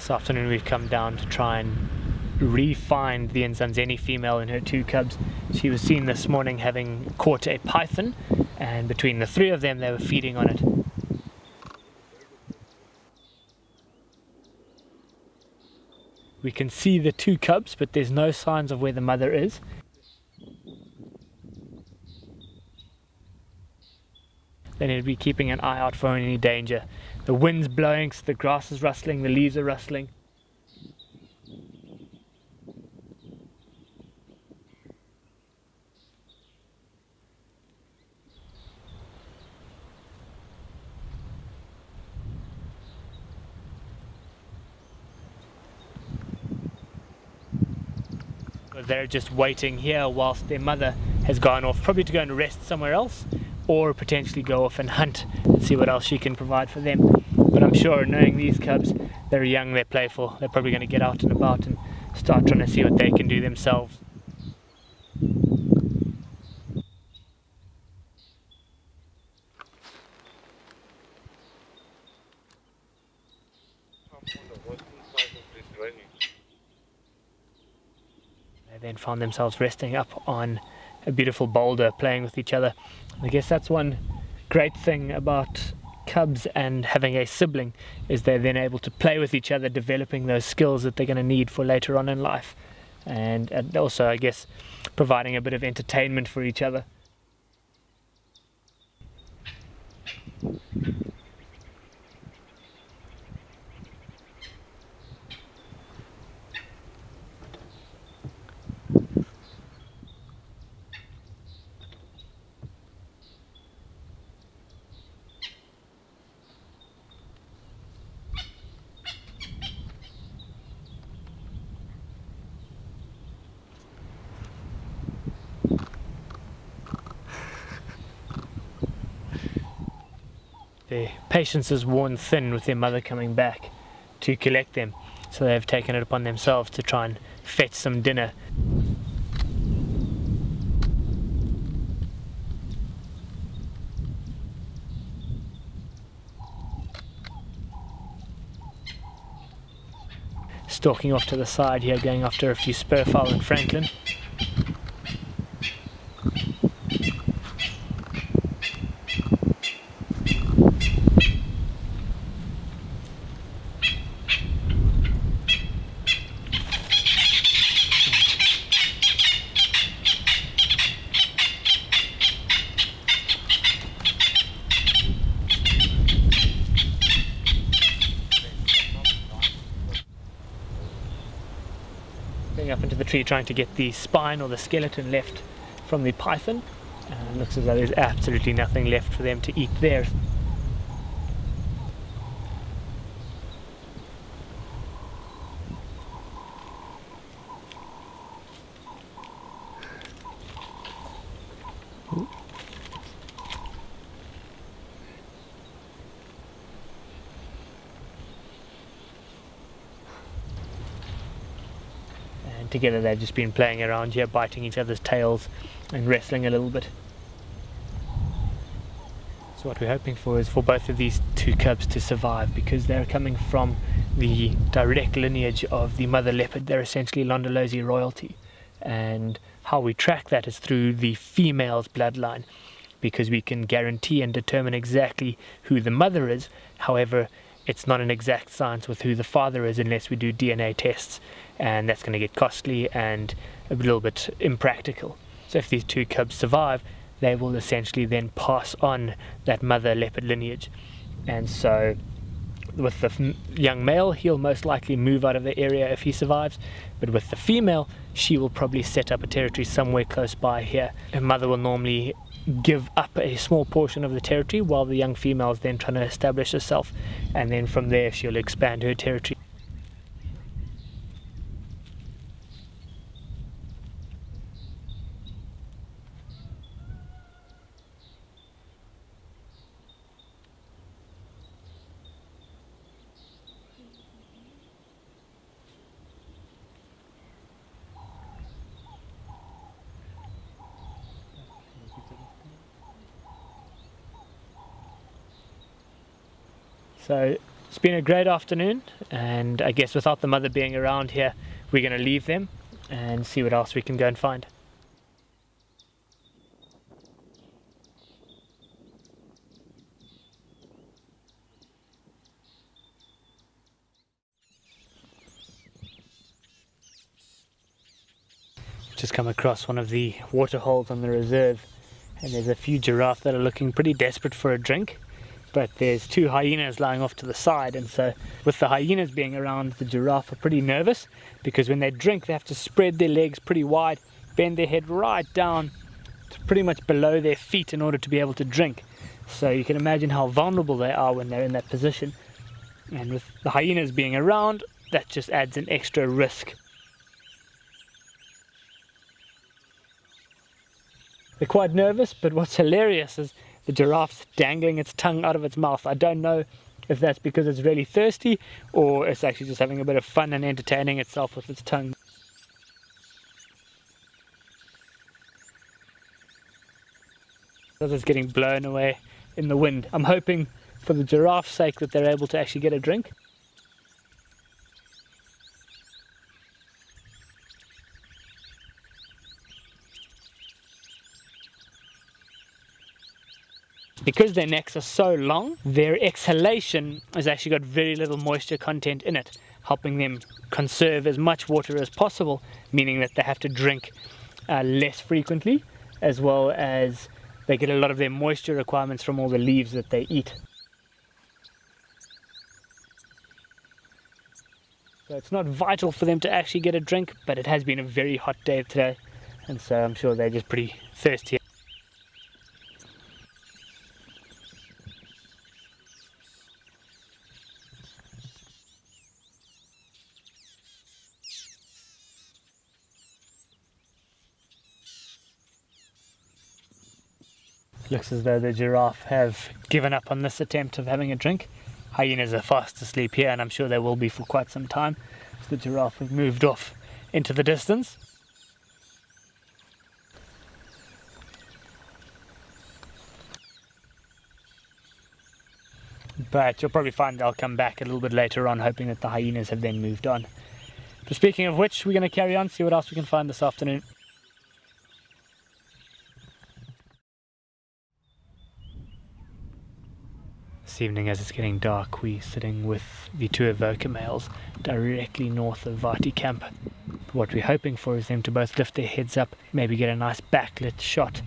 This afternoon we've come down to try and re-find the Ndzandzeni female and her two cubs. She was seen this morning having caught a python and between the three of them they were feeding on it. We can see the two cubs but there's no signs of where the mother is. They need to be keeping an eye out for any danger. The wind's blowing, so the grass is rustling, the leaves are rustling. They're just waiting here whilst their mother has gone off, probably to go and rest somewhere else, or potentially go off and hunt and see what else she can provide for them. But I'm sure, knowing these cubs, they're young, they're playful, they're probably going to get out and about and start trying to see what they can do themselves. They then found themselves resting up on a beautiful boulder, playing with each other. I guess that's one great thing about cubs and having a sibling is they're then able to play with each other, developing those skills that they're going to need for later on in life. And, and also, I guess, providing a bit of entertainment for each other. Their patience is worn thin with their mother coming back to collect them, so they've taken it upon themselves to try and fetch some dinner. Stalking off to the side here, going after a few spurfowl and francolin. The tree trying to get the spine or the skeleton left from the python. Uh, looks as though there's absolutely nothing left for them to eat there. and together they've just been playing around here, biting each other's tails and wrestling a little bit. So what we're hoping for is for both of these two cubs to survive because they're coming from the direct lineage of the mother leopard. They're essentially Londolozi royalty. And how we track that is through the female's bloodline because we can guarantee and determine exactly who the mother is. However, it's not an exact science with who the father is unless we do DNA tests, and that's going to get costly and a little bit impractical. So if these two cubs survive, they will essentially then pass on that mother leopard lineage. And so with the young male, he'll most likely move out of the area if he survives, but with the female, she will probably set up a territory somewhere close by here. Her mother will normally give up a small portion of the territory while the young female is then trying to establish herself, and then from there she'll expand her territory. So It's been a great afternoon and I guess without the mother being around here we're going to leave them and see what else we can go and find. Just come across one of the water holes on the reserve and there's a few giraffe that are looking pretty desperate for a drink but there's two hyenas lying off to the side and so with the hyenas being around the giraffe are pretty nervous because when they drink they have to spread their legs pretty wide bend their head right down to pretty much below their feet in order to be able to drink. So you can imagine how vulnerable they are when they're in that position. And with the hyenas being around that just adds an extra risk. They're quite nervous but what's hilarious is the giraffe's dangling its tongue out of its mouth. I don't know if that's because it's really thirsty or it's actually just having a bit of fun and entertaining itself with its tongue. As it's getting blown away in the wind. I'm hoping for the giraffe's sake that they're able to actually get a drink. Because their necks are so long, their exhalation has actually got very little moisture content in it, helping them conserve as much water as possible, meaning that they have to drink uh, less frequently, as well as they get a lot of their moisture requirements from all the leaves that they eat. So it's not vital for them to actually get a drink, but it has been a very hot day today, and so I'm sure they're just pretty thirsty. Looks as though the giraffe have given up on this attempt of having a drink. Hyenas are fast asleep here and I'm sure they will be for quite some time. So the giraffe have moved off into the distance. But you'll probably find they'll come back a little bit later on hoping that the hyenas have then moved on. But speaking of which, we're going to carry on, see what else we can find this afternoon. Evening as it's getting dark we're sitting with the two Avoca males directly north of Varty camp. What we're hoping for is them to both lift their heads up, maybe get a nice backlit shot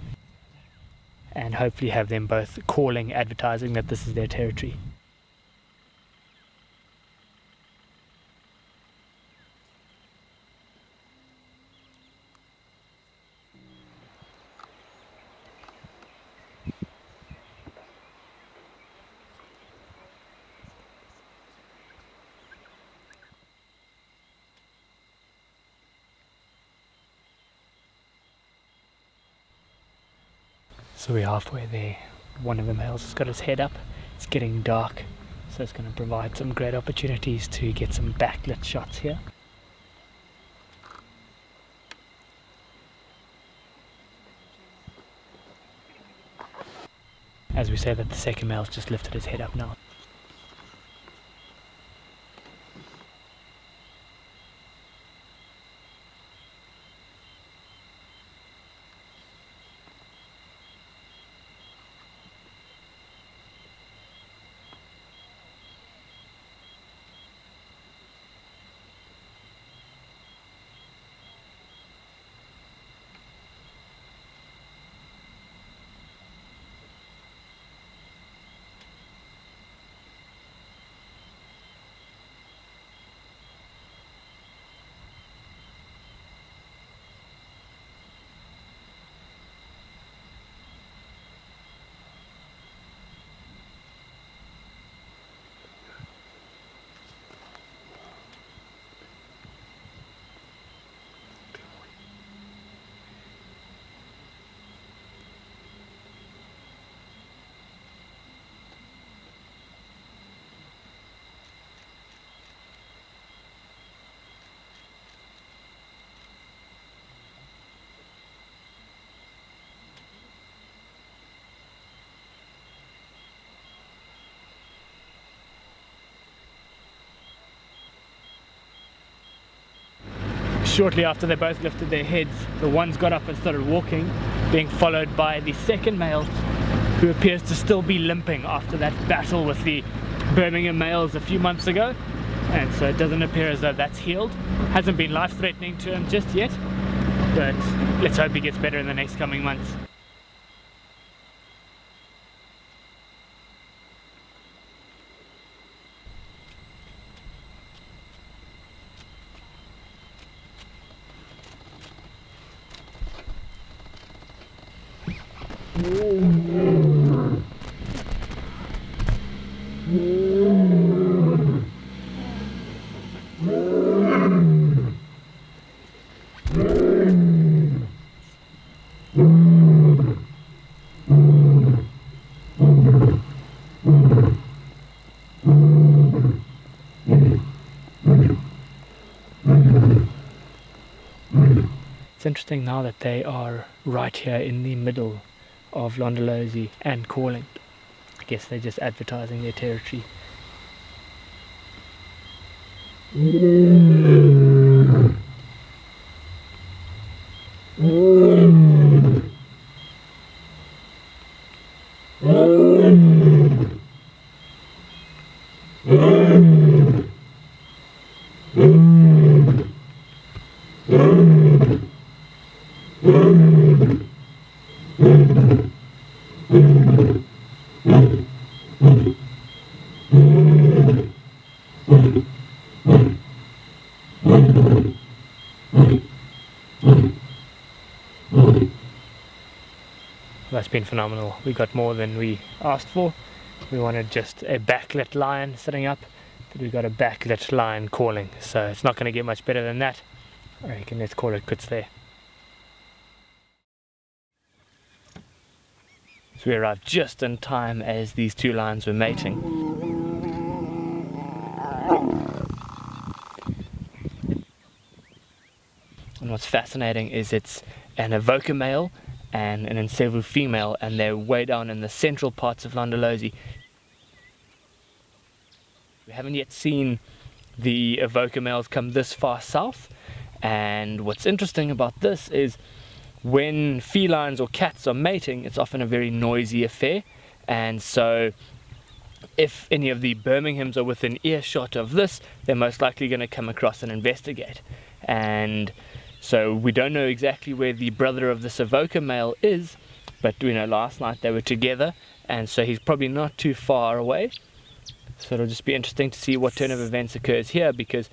and hopefully have them both calling, advertising that this is their territory. So we're halfway there. One of the males has got his head up. It's getting dark, so it's going to provide some great opportunities to get some backlit shots here. As we say that the second male's just lifted his head up now. Shortly after they both lifted their heads, the ones got up and started walking, being followed by the second male, who appears to still be limping after that battle with the Birmingham males a few months ago. And so it doesn't appear as though that's healed. Hasn't been life-threatening to him just yet, but let's hope he gets better in the next coming months. It's interesting now that they are right here in the middle of Londolozi and calling. I guess they're just advertising their territory. Mm. That's been phenomenal. We got more than we asked for. We wanted just a backlit lion sitting up, but we got a backlit lion calling. So it's not going to get much better than that. I reckon let's call it quits there. So we arrived just in time as these two lions were mating. And what's fascinating is it's an Avoca male and an Ntsevu female, and they're way down in the central parts of Londolozi. We haven't yet seen the Avoca males come this far south, and what's interesting about this is when felines or cats are mating, it's often a very noisy affair, and so if any of the Birminghams are within earshot of this, they're most likely going to come across and investigate. And so we don't know exactly where the brother of the Avoca male is, but we know last night they were together, and so he's probably not too far away. So it'll just be interesting to see what turn of events occurs here because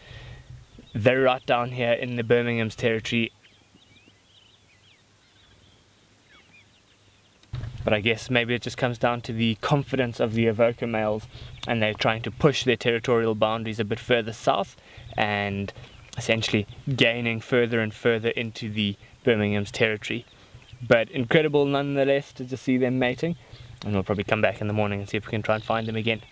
they're right down here in the Birmingham's territory. But I guess maybe it just comes down to the confidence of the Avoca males and they're trying to push their territorial boundaries a bit further south and essentially gaining further and further into the Birmingham's territory. But incredible nonetheless to just see them mating. And we'll probably come back in the morning and see if we can try and find them again.